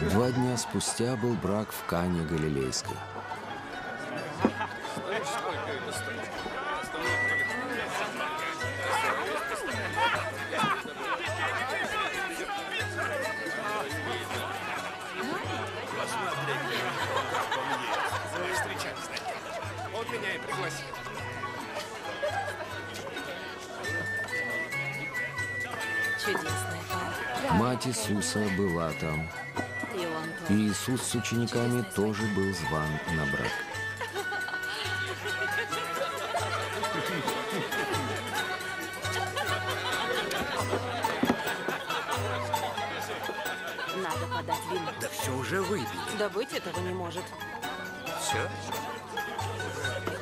Два дня спустя был брак в Кане Галилейской. Он меня и пригласил. Чудесная пара. Мать Иисуса была там, И. Иисус с учениками тоже был зван на брак. Надо подать вино. Да все уже выпили. Да быть этого не может. Все?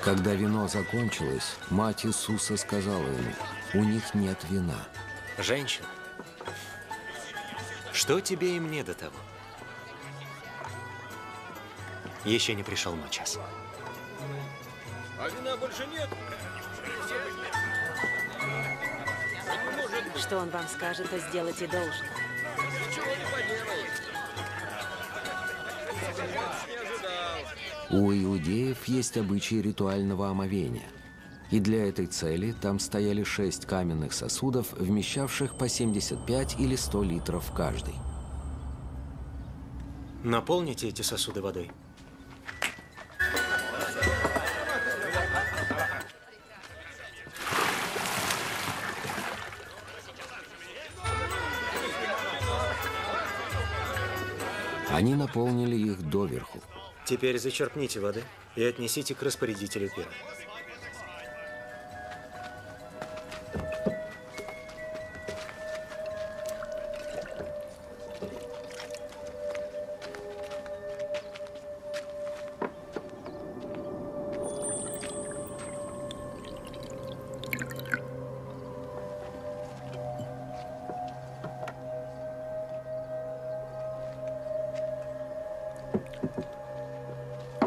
Когда вино закончилось, мать Иисуса сказала ему, у них нет вина. Женщина, что тебе и мне до того? Еще не пришел мой час. А вина больше нет? Что он вам скажет, то сделать и должен. Ничего не поделаешь. У иудеев есть обычай ритуального омовения. И для этой цели там стояли шесть каменных сосудов, вмещавших по 75 или 100 литров каждый. Наполните эти сосуды водой. Они наполнили их доверху. Теперь зачерпните воды и отнесите к распорядителю пира.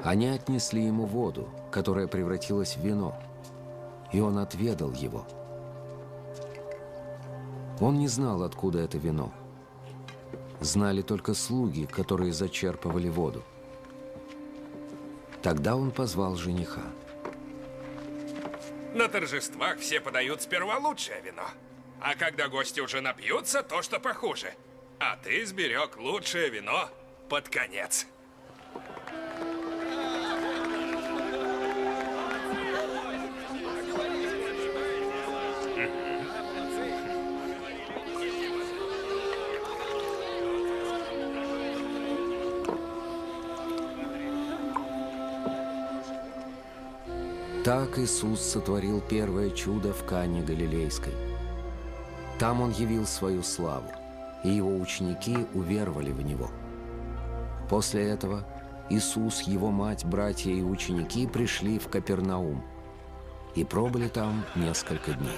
Они отнесли ему воду, которая превратилась в вино, и он отведал его. Он не знал, откуда это вино. Знали только слуги, которые зачерпывали воду. Тогда он позвал жениха. На торжествах все подают сперва лучшее вино. А когда гости уже напьются, то, что похуже. А ты сберег лучшее вино под конец. Так Иисус сотворил первое чудо в Кане Галилейской. Там Он явил свою славу, и Его ученики уверовали в Него. После этого Иисус, Его мать, братья и ученики пришли в Капернаум и пробыли там несколько дней.